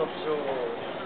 of zo,